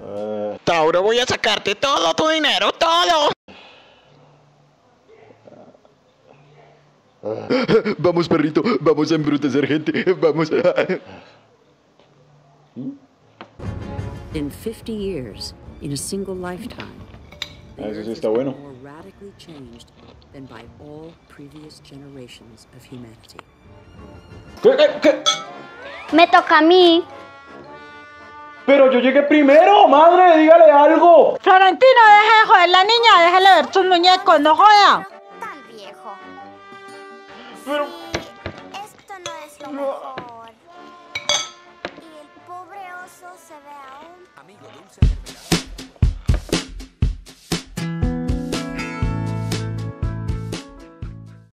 Uh, Tauro, voy a sacarte todo tu dinero, todo. Vamos, perrito, vamos a embrutecer gente, vamos. In 50 years, in a single lifetime, ah, Eso sí está bueno. more radically changed than by all previous generations of humanity. ¿Qué, qué, qué? Me toca a mí. Pero yo llegué primero, madre, dígale algo. Florentino, deja de joder la niña, déjale ver sus muñecos, no joda. Tan viejo. Pero, Esto no es lo mejor. Y el pobre oso se ve aún.